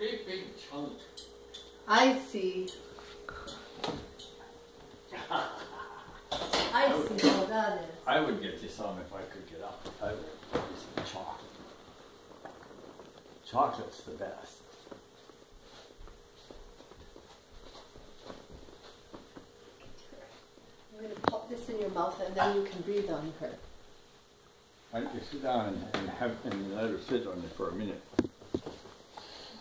great big chunk. I see. I see how that is. I would get you some if I could get up. I would get you some chocolate. Chocolate's the best. I'm going to pop this in your mouth and then you can breathe on her. Why don't you sit down and, and have and let her sit on it for a minute?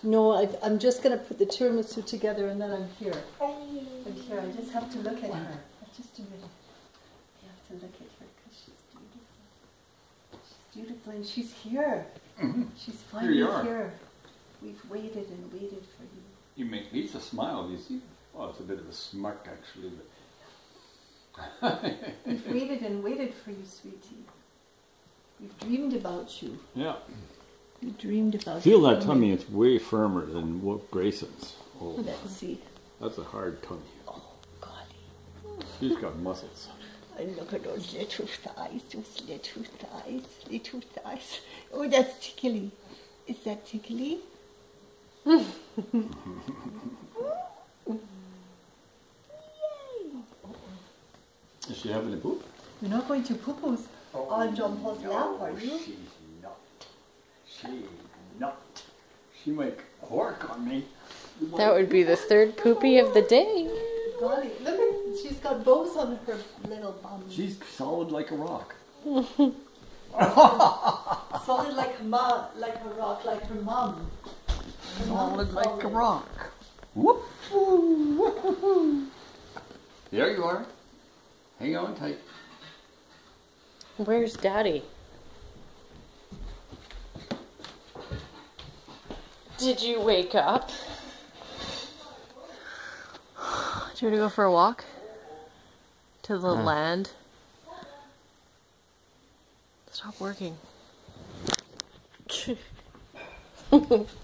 No, i I'm just going to put the tiramisu together and then I'm here. I'm here. I just have to look at her. I Just a minute. I have to look at her because she's beautiful. She's beautiful and she's here. Mm-hmm. She's finally are. here. We've waited and waited for you. You make Lisa smile. You see? Well, it's a bit of a smirk actually, but We've waited and waited for you, sweetie. We've dreamed about you. yeah. We dreamed about Feel you. that tummy. It's way firmer than what Grayson's. Oh, Let's see. that's a hard tummy. Oh, golly. She's got muscles. And look at those little thighs, those little thighs, little thighs. Oh, that's tickly. Is that tickly? Is she having a poop? You're not going to poo-poos on oh, John Paul's lap, are you? She's not. She's not. She might work on me. That would be the third poopy of the day. Golly, look at, she's got bows on her little bum. She's solid like a rock. solid like a ma, like a rock, like her mom. Her mom's Solid like a rock. Whoop, woo, whoop, whoop. There you are. Hang on tight. Where's Daddy? Did you wake up? Do you want to go for a walk? To the land? Stop working.